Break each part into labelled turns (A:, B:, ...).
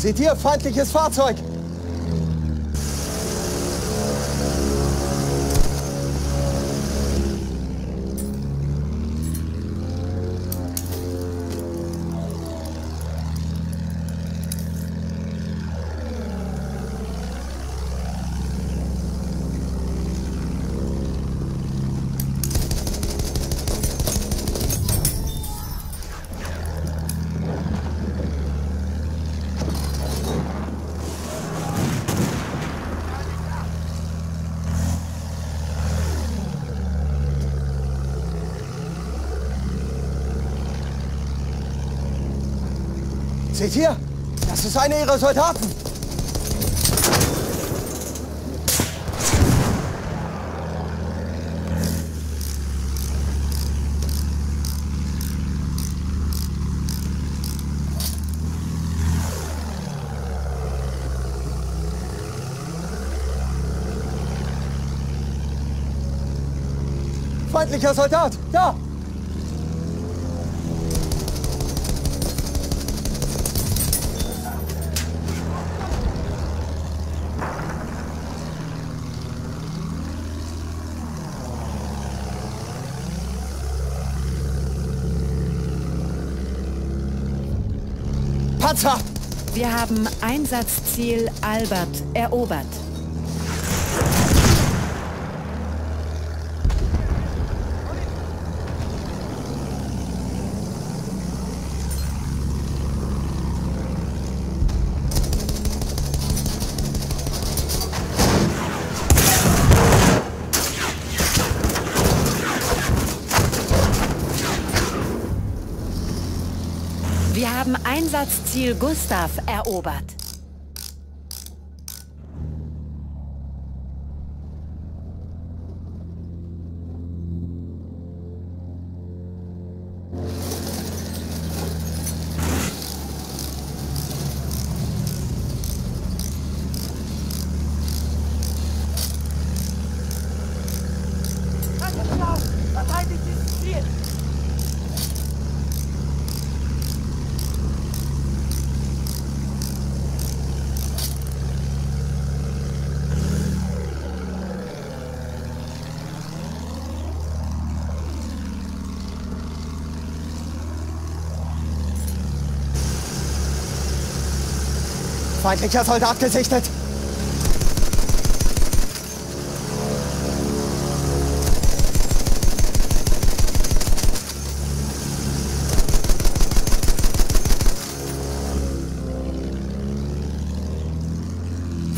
A: Seht ihr feindliches Fahrzeug? Seht ihr? Das ist einer ihrer Soldaten. Feindlicher Soldat! Da! Panzer!
B: Wir haben Einsatzziel Albert erobert. Haben Einsatzziel Gustav erobert.
A: Feindlicher Soldat gesichtet!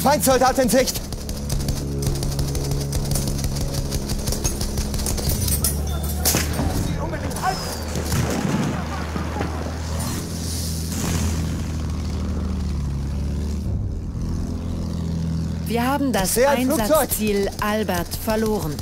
A: Feindsoldat in Sicht!
B: Haben das
A: sehe ein Flugzeug.
B: Einsatzziel Albert verloren.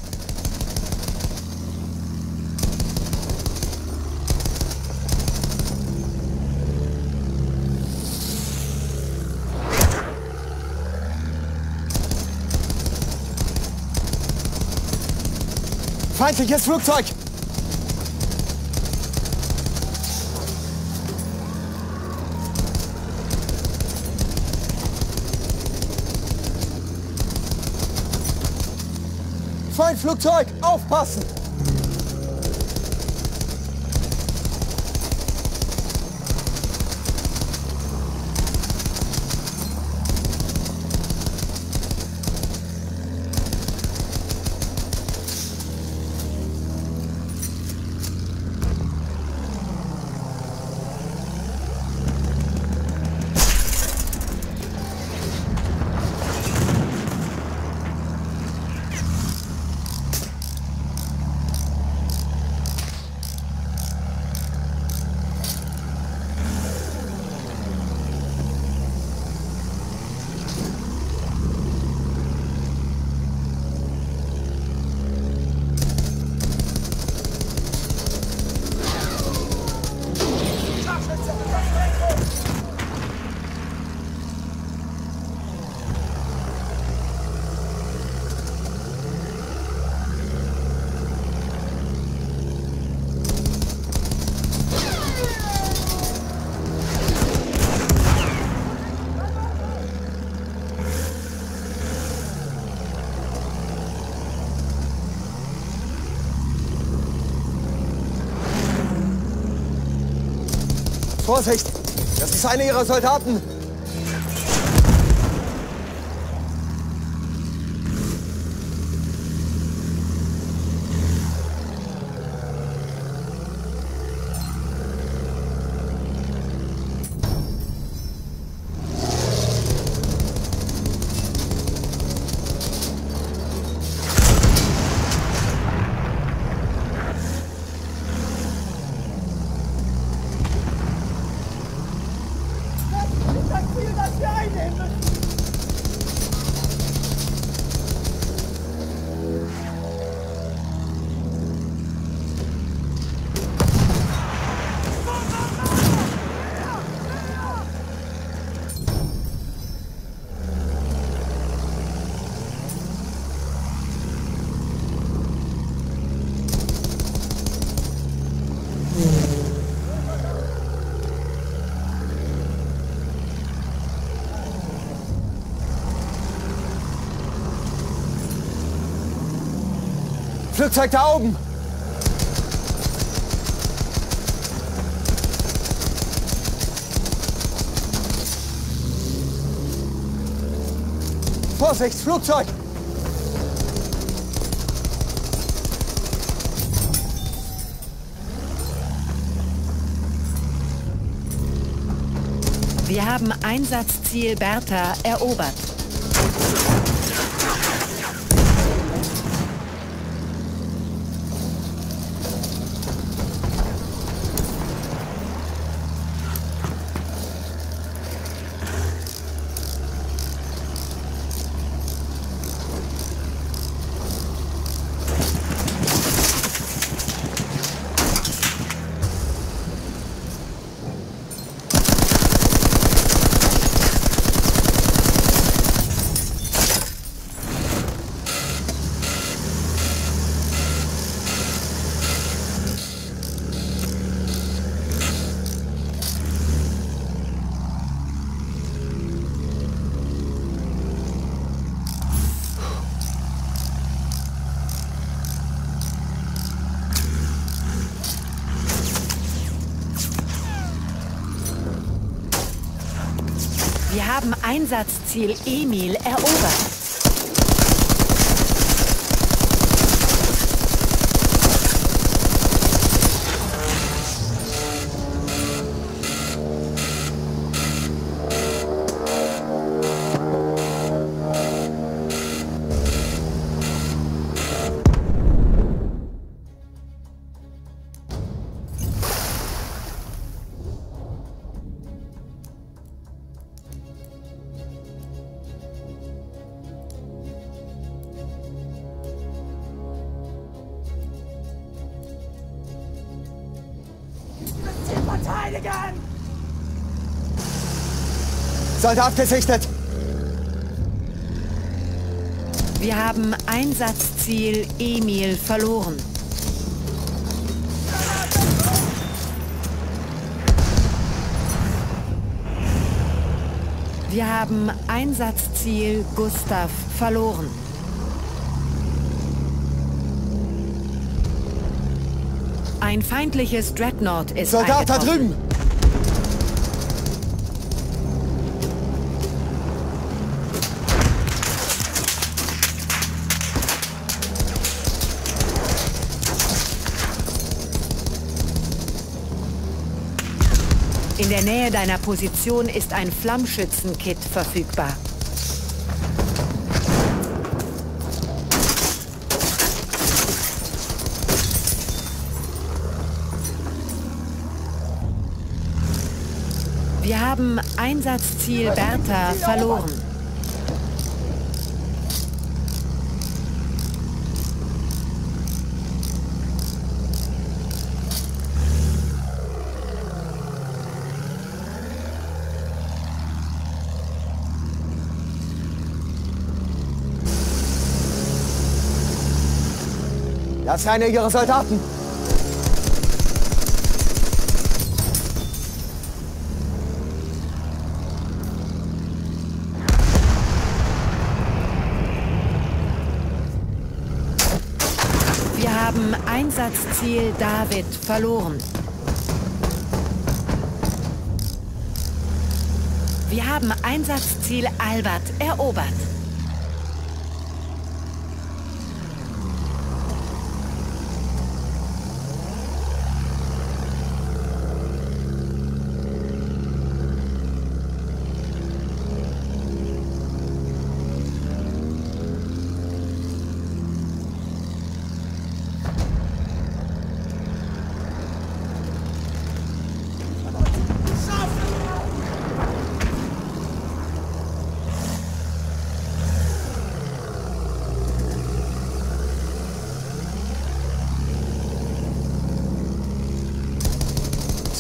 A: Feindliches Flugzeug! Feindflugzeug! Aufpassen! Vorsicht! Das ist einer ihrer Soldaten! Flugzeug da oben! Vorsicht, Flugzeug!
B: Wir haben Einsatzziel Bertha erobert. Wir haben Einsatzziel Emil erobert.
A: Soldat gesichtet!
B: Wir haben Einsatzziel Emil verloren. Wir haben Einsatzziel Gustav verloren. Ein feindliches Dreadnought ist
A: Soldat da drüben!
B: Der Nähe deiner Position ist ein Flammschützen-Kit verfügbar. Wir haben Einsatzziel Bertha verloren.
A: Das ist einer ihrer Soldaten!
B: Wir haben Einsatzziel David verloren. Wir haben Einsatzziel Albert erobert.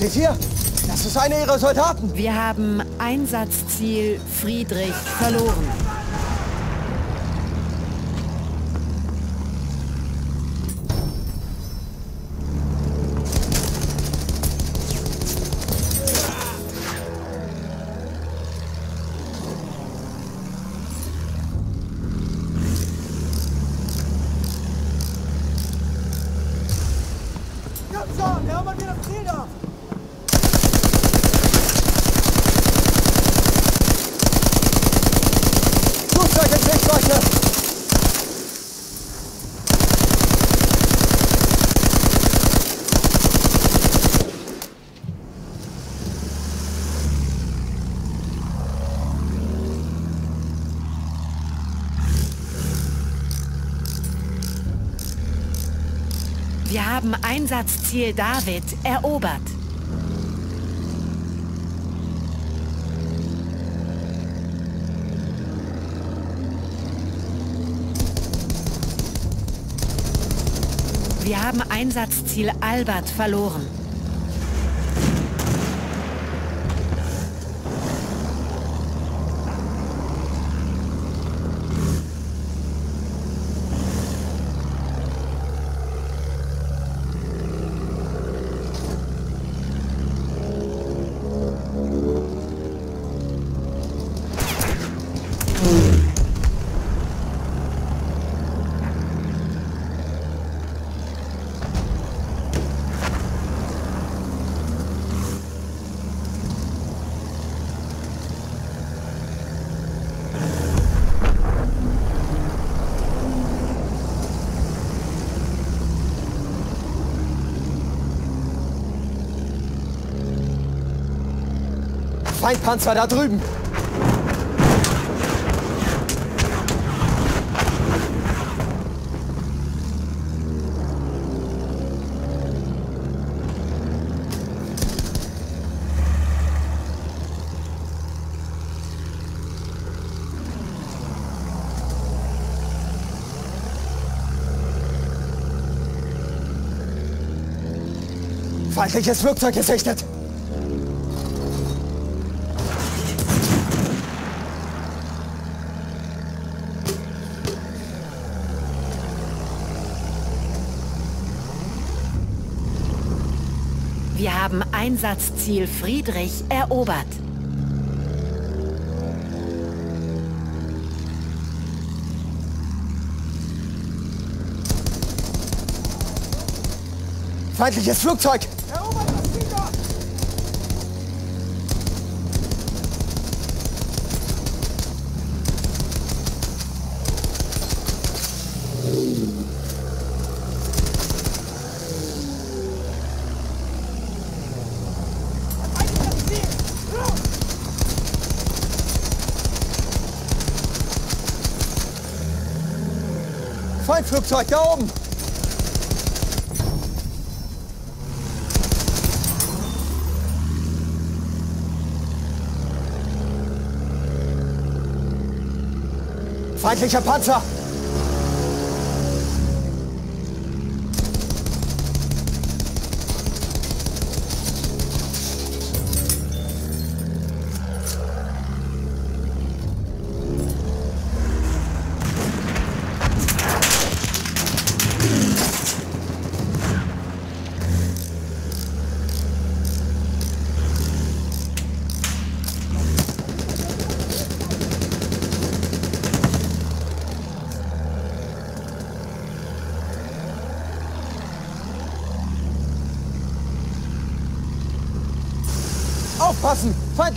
A: Seht ihr? Das ist einer ihrer Soldaten.
B: Wir haben Einsatzziel Friedrich verloren.
A: Komm schon, wir haben mal wieder Ziel da. Flugzeug in Sichtweite.
B: Wir haben Einsatzziel David erobert. Wir haben Einsatzziel Albert verloren.
A: Feindpanzer da drüben. Feindliches Flugzeug gesichtet.
B: Einsatzziel Friedrich erobert.
A: Feindliches Flugzeug. Feindflugzeug da oben. Feindlicher Panzer.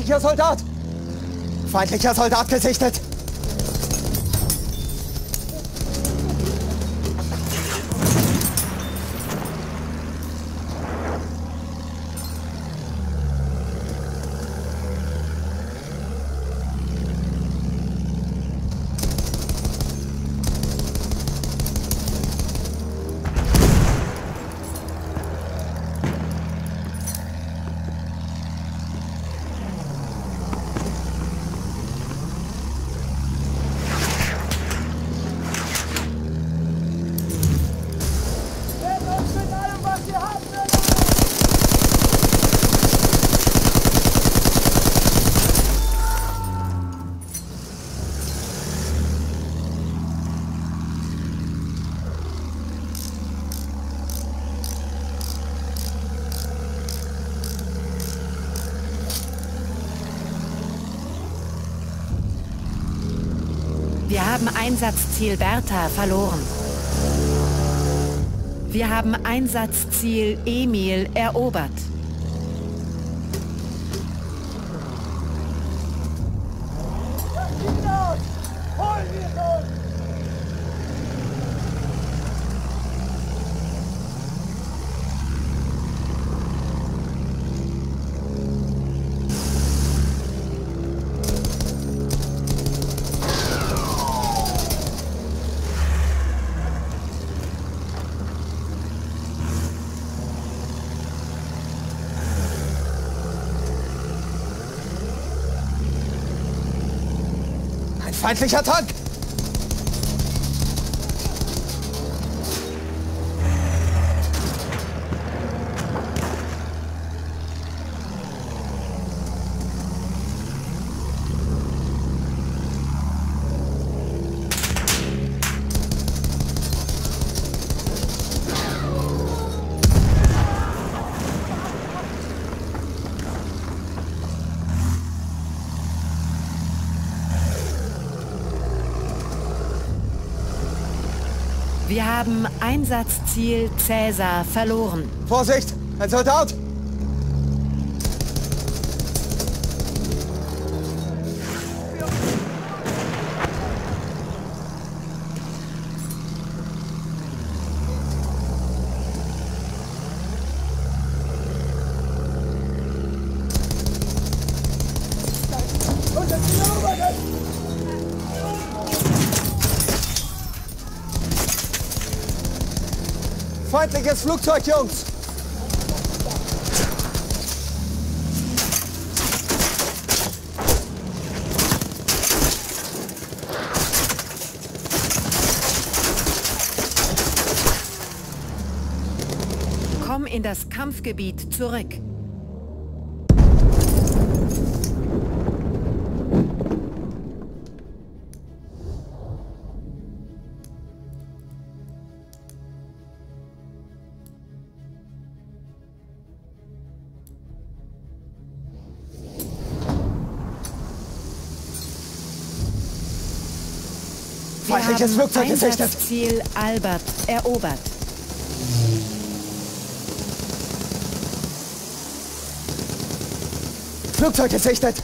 A: Feindlicher Soldat! Feindlicher Soldat gesichtet!
B: Haben Einsatzziel Bertha verloren. Wir haben Einsatzziel Emil erobert.
A: Ein feindlicher Tank!
B: Haben Einsatzziel Cäsar verloren.
A: Vorsicht! Ein Soldat! Feindliches Flugzeug, Jungs!
B: Komm in das Kampfgebiet zurück. Haben
A: Flugzeug gesichtet!
B: Einsatzziel Albert erobert.
A: Flugzeug gesichtet!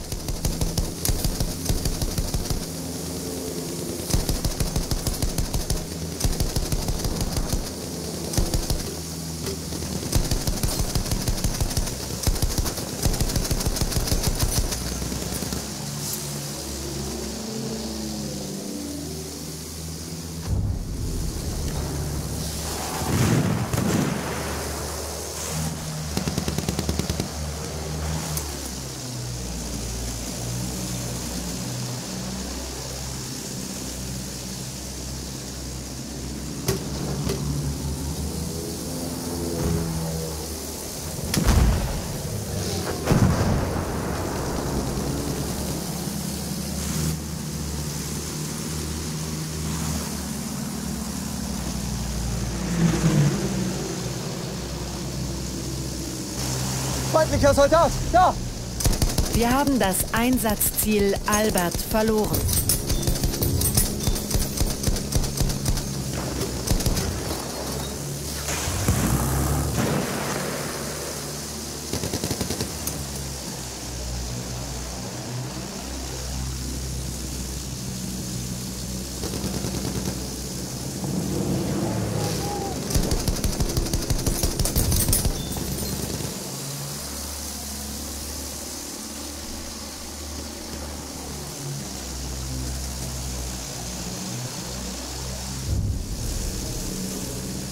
A: Feindlicher Soldat! Da!
B: Wir haben das Einsatzziel Albert verloren.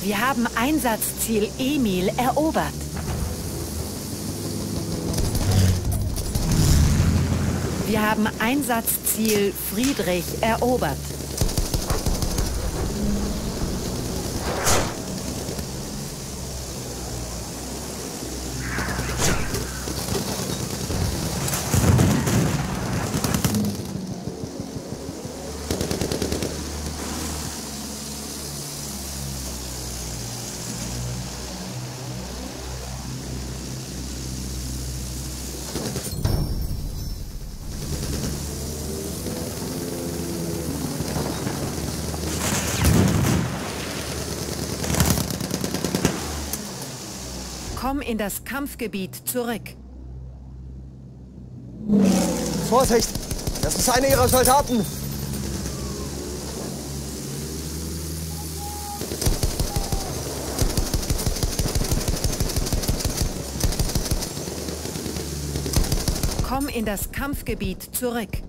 B: Wir haben Einsatzziel Emil erobert. Wir haben Einsatzziel Friedrich erobert. Komm in das Kampfgebiet zurück.
A: Vorsicht! Das ist einer ihrer Soldaten!
B: Komm in das Kampfgebiet zurück.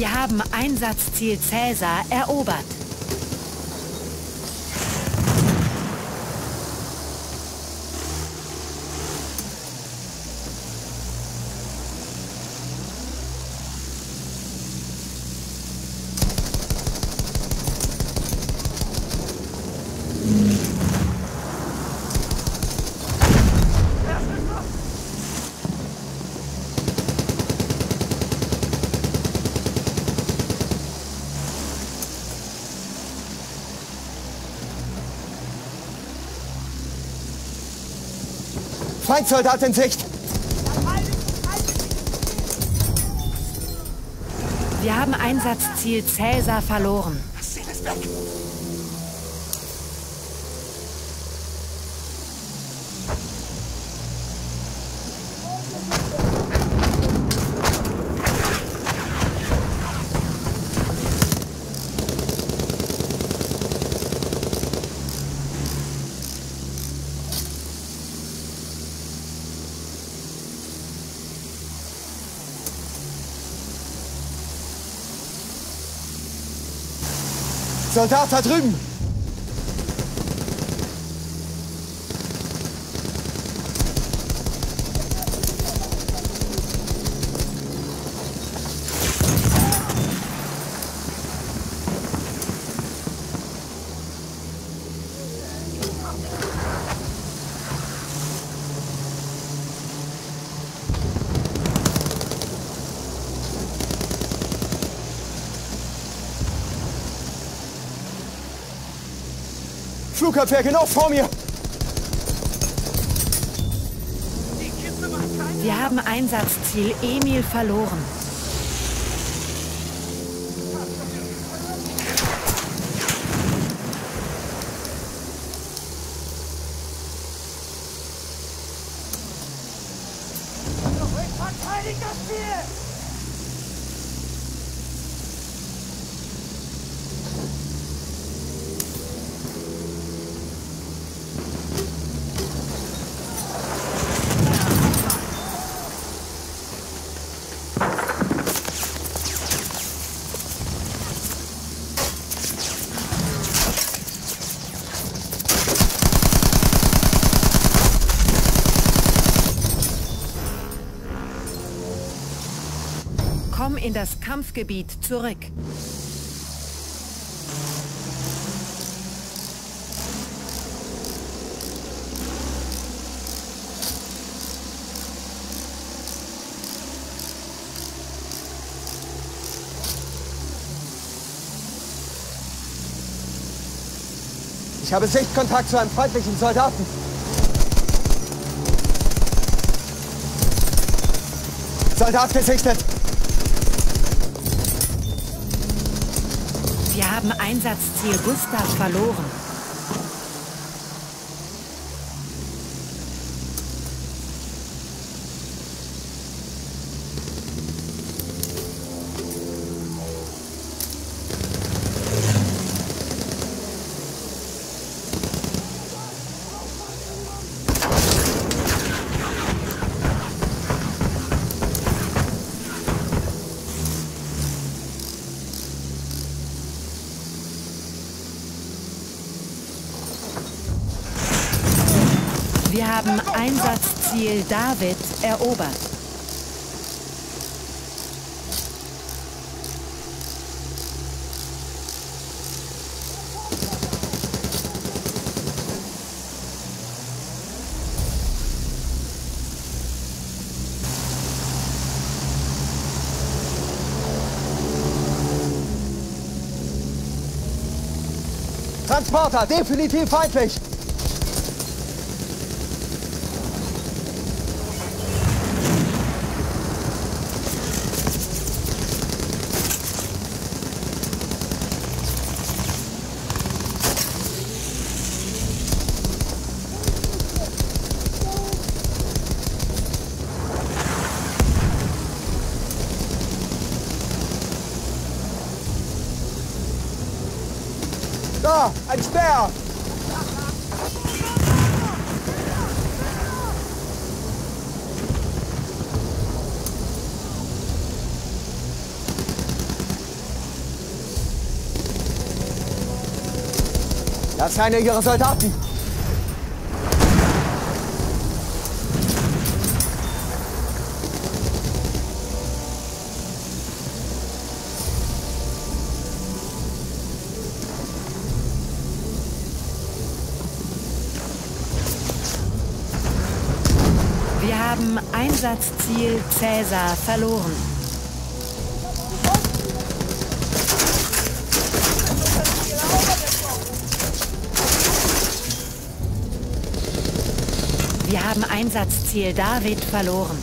B: Wir haben Einsatzziel Cäsar erobert.
A: Feindsoldat in Sicht!
B: Wir haben Einsatzziel Cäsar verloren.
C: Das Ziel ist weg.
A: Soldat da drüben! Flugabwehr genau vor mir!
B: Wir haben Einsatzziel Emil verloren. In das Kampfgebiet zurück.
A: Ich habe Sichtkontakt zu einem feindlichen Soldaten. Soldat gesichtet!
B: Haben Einsatzziel Gustav verloren. Haben Einsatzziel David erobert.
A: Transporter, definitiv feindlich. Da, ein Speer! Das sind ihre Soldaten.
B: Wir haben Einsatzziel Cäsar verloren. Wir haben Einsatzziel David verloren.